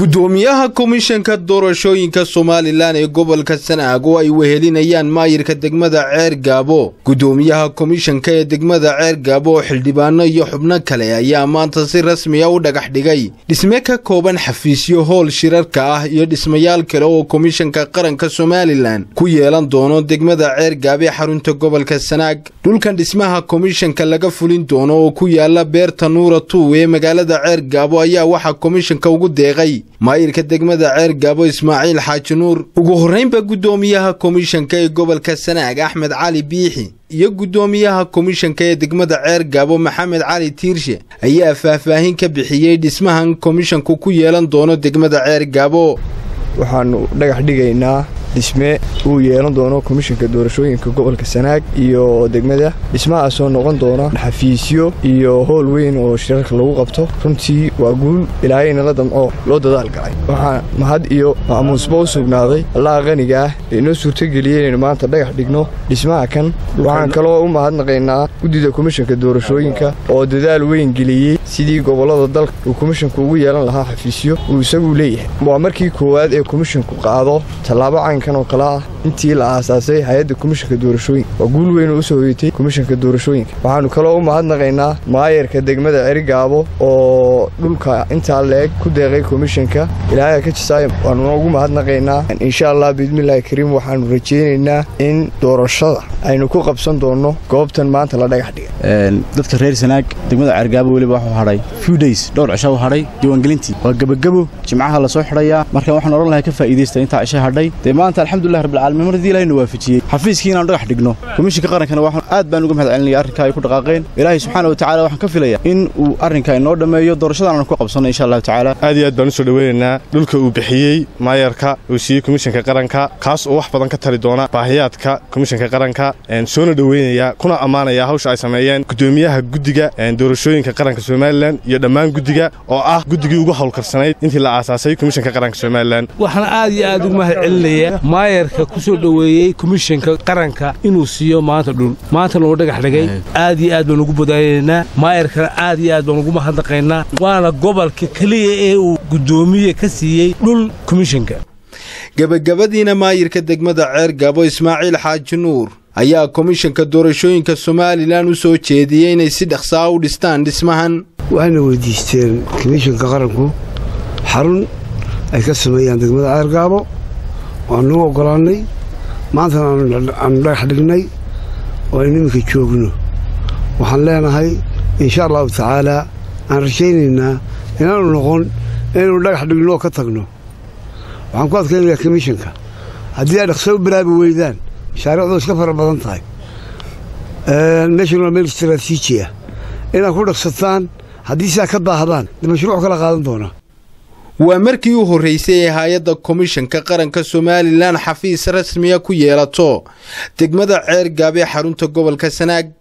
gudoomiyaha komishanka doorashooyinka somalilan ee gobolka sanaag oo ay wehelinayaan maayirka degmada ceer gaabo gudoomiyaha komishanka ee degmada ceer gaabo oo xildhibaano iyo xubno kale ayaa maanta si rasmiya u dhagax dhigay. Dhisme ka kooban xafiisyo howl shirarka ah iyo dhismayaal kale oo komishanka qaranka somalilan ku yeelan doono degmada ceer gaabo ee xarunta gobolka sanaag. Dhulkan dhismaha komishanka laga fulin doono oo ku yaalla beerta nuura tuuw ee magaalada ceer gaabo ayaa waxaa komishanka ugu deeqay maayirka degmada ceer gaabo ismaaciil xaaji nuur. Ugu horraynba guddoomiyaha komishanka ee gobolka sanaag axmed cali biixi iyo guddoomiyaha komishanka ee degmada ceer gaabo maxamed cali tiirshe ayaa faahfaahin ka bixiyey dhismahan komishanku ku yeelan doono degmada ceer gaabo waxaanu dhagax dhigaynaa dhisme uu yeelan doono komishanka doorashooyinka gobolka sanaag iyo degmada. Dhismahaasoo noqon doona xafiisyo iyo howl weyn oo shirarka lagu qabto. Runtii waa guul ilaahayna la damco loo dadaal galay. Waxaa mahad iyo maamuusba u sugnaaday. Allaha qaniga ah ee inoo suurtageliyey inaynu maanta dhagax dhigno dhismaha kan. Waxaan kaloo u mahadnaqaynaa guddida komishanka doorashooyinka oo dadaal weyn geliyey. Sidii gobollada dalka uu komishanku ugu yeelan lahaa xafiisyo uu isagu leeyahay. Waa markii koowaad ee komishanku qaado tallaabo caynkan oo kale ah intii la aasaasay hay'adda komishanka doorashooyinka. Waa guul weyn oo u soo hoyatay komishanka doorashooyinka. Waxaannu kaloo u mahadnaqaynaa maayarka degmada cerigaabo oo dhulka intaa leeg ku deeqay komishanka ilaahay ka jisaay waanuna ugu mahadnaqaynaa. Insha allah biidmillahi kariim waxaannu rajaynaynaa in doorashada aynu ku qabsan doonno goobtan maanta la dhagax dhigay dadka reer sanaag degmada ceergaabo weliba waxuu hadhay few days dhowr cisho u hadhay diiwaangelintii waa gebagebo jimcaha la soo xidhayaa. Marka waxaan odhan lahay ka faa'iidaysta intaa cisho hadhay. Dee maanta alxamdulilah rabbilcaalamiin mar haddii ilahayna waafajiyey. Xafiiskii inaanu dhagax dhigno. Komishinka qarankana waxaan aad baan uga mahad celinaya arrinka ay ku dhaqaaqeen. Ilaahay subxaana wa tacala waxaan ka filaya in uu arrinka inoo dhammeeyo. Doorashadaananu ku qabsanno insha allahu tacaala. Aad iyo aad baan u soo dhoweynaynaa. Dhulka uu bixiyey maayarka uu siiyey komishanka qaranka kaas oo wax badan ka tari doona baahiyaadka komishanka qaranka. Soona dhoweynaya kuna ammaanaya hawsha ay sameeyeen gudoomiyaha guddiga doorashooyinka qaranka somalilan iyo dhammaan guddiga oo ah guddigii ugu hawlkarsanayd intii la aasaasay komishanka qaranka somalilan waxaan aad iyo aad ugu mahad celinaya maayarka ku soo dhoweeyey komishanka qaranka inuu siiyo maanta dhul. Maanta loo dhagax dhigay aad iyo aad baan ugu bodaaynaynaa maayarkana aad iyo aad baan ugu mahadnaqaynaa. Waana gobolka keliya ee uu guddoomiye ka siiyey dhul komishanka gebagabadiina maayirka degmada ceer gaabo ismaaciil xaaji nuur ayaa komishanka doorashooyinka somalilan u soo jeediyey inay si dhaqsaa u dhistaan dhismahan. Waxayna weydiisteen komishanka qaranku xarun ay ka sameeyaan degmada ceergaabo waanuu oggolaannay maantana aanu dhagax dhignay oo aynu iminka joogno. Waxaan leenahay insha allahu tacaalaa aan rajaynaynaa inaanu noqon inaynu dhagax dhigno oo ka tagno. Waxaan ku adkaynayaa komishanka haddii ay dhaqso u bilaabi weydaan mashaariicdu iska fara badan tahay. Meel istaraatiiji ah inaad ku dhaqsataan haddii sidaa ka daahdaan dee mashruuc kala qaadan doonaa waa markii u horraysay ee hay'adda komishanka qaranka somalilan xafiis rasmiya ku yeelato. Degmada ceer gaab ee xarunta gobolka sanaag